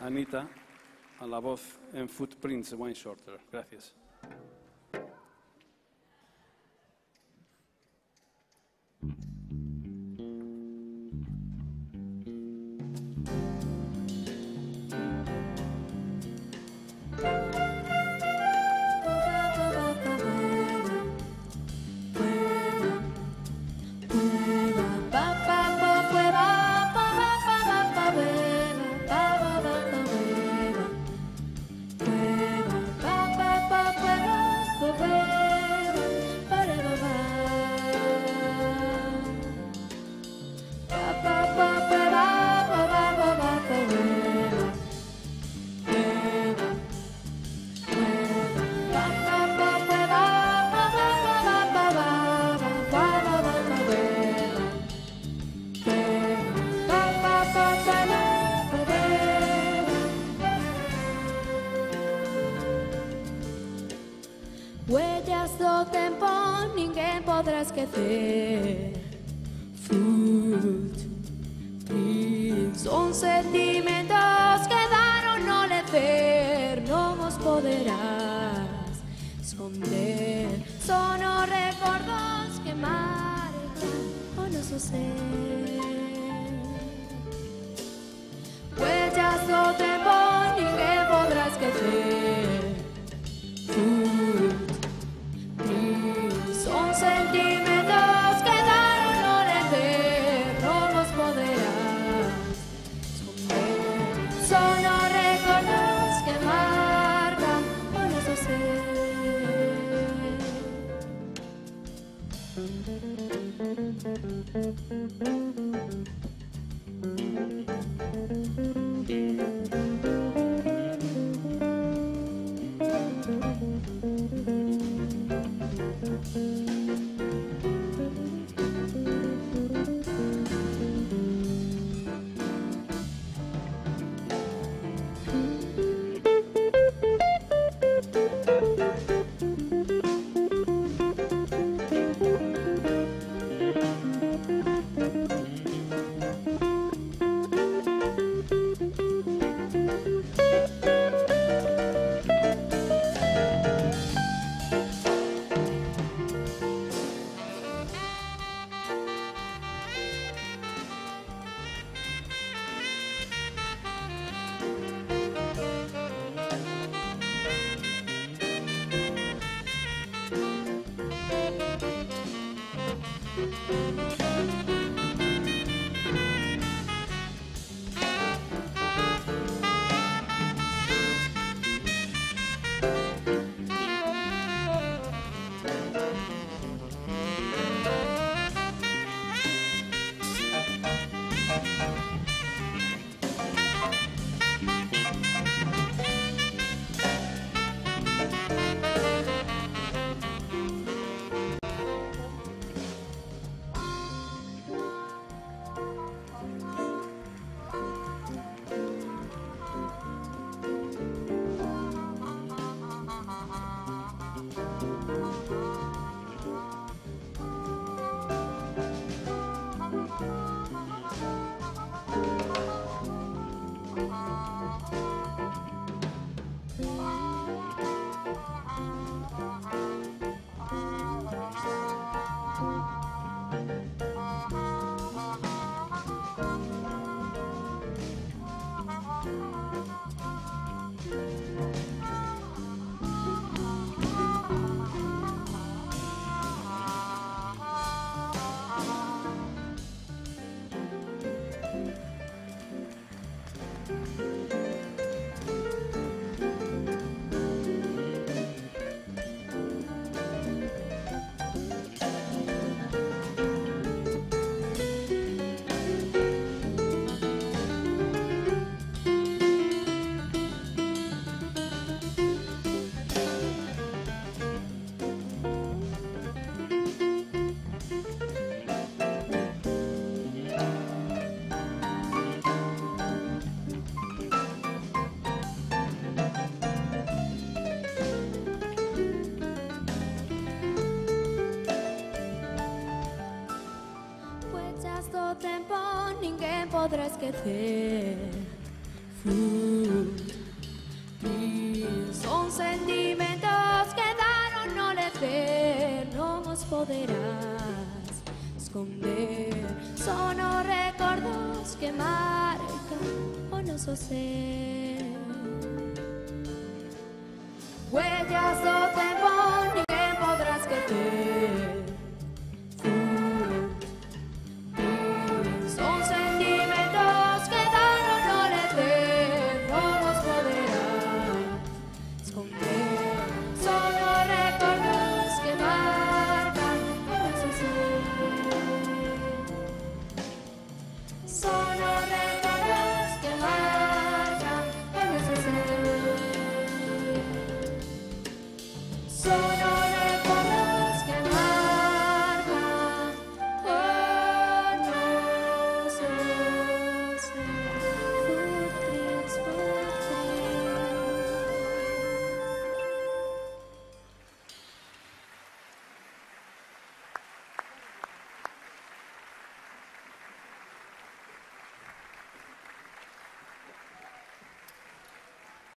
Anita a la voz en Footprints Wayne Shorter. Gracias. Ninguén podrá esquecer Footprints Son sentimentos que quedaron no lecer Non os poderás esconder. Son os recordos que marcan o noso ser. Huellas do questo tempo ninguém poderá esquecer. Son sentimientos que daron no le no os poderás esconder. Son los recuerdos que marcan o no ser. Huellas